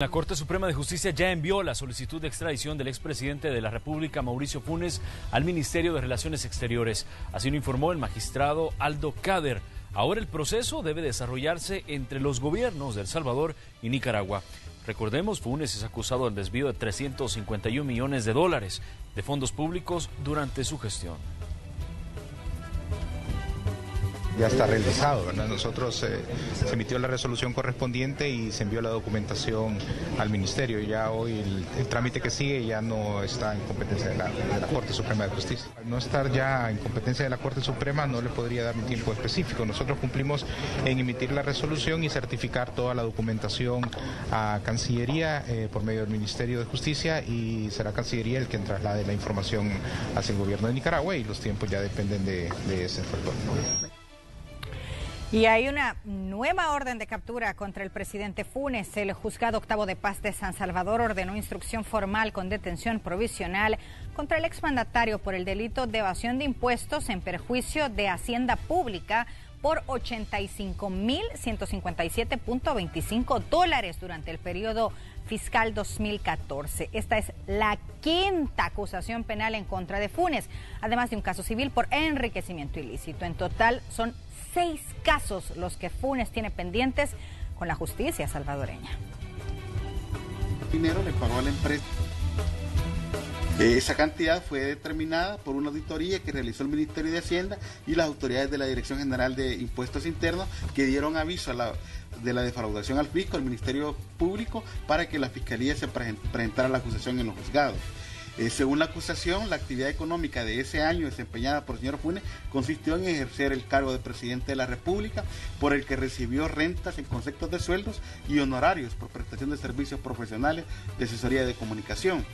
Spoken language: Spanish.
La Corte Suprema de Justicia ya envió la solicitud de extradición del expresidente de la República, Mauricio Funes, al Ministerio de Relaciones Exteriores. Así lo informó el magistrado Aldo Cader. Ahora el proceso debe desarrollarse entre los gobiernos de El Salvador y Nicaragua. Recordemos, Funes es acusado del desvío de 351 millones de dólares de fondos públicos durante su gestión ya está realizado. Nosotros eh, se emitió la resolución correspondiente y se envió la documentación al Ministerio. Ya hoy el, trámite que sigue ya no está en competencia de la, de la, Corte Suprema de Justicia. Al no estar ya en competencia de la Corte Suprema no le podría dar un tiempo específico. Nosotros cumplimos en emitir la resolución y certificar toda la documentación a Cancillería eh, por medio del Ministerio de Justicia y será Cancillería el que traslade la información hacia el gobierno de Nicaragua y los tiempos ya dependen de, de ese factor. Y hay una nueva orden de captura contra el presidente Funes. El juzgado octavo de paz de San Salvador ordenó instrucción formal con detención provisional contra el exmandatario por el delito de evasión de impuestos en perjuicio de Hacienda Pública por 85.157.25 dólares durante el periodo fiscal 2014. Esta es la quinta acusación penal en contra de Funes, además de un caso civil por enriquecimiento ilícito. En total son seis casos los que Funes tiene pendientes con la justicia salvadoreña. Dinero le pagó a la empresa. Esa cantidad fue determinada por una auditoría que realizó el Ministerio de Hacienda y las autoridades de la Dirección General de Impuestos Internos que dieron aviso de la defraudación al fisco, al Ministerio Público, para que la Fiscalía se presentara la acusación en los juzgados. Eh, según la acusación, la actividad económica de ese año desempeñada por el señor Funes consistió en ejercer el cargo de presidente de la República, por el que recibió rentas en conceptos de sueldos y honorarios por prestación de servicios profesionales de asesoría de comunicación.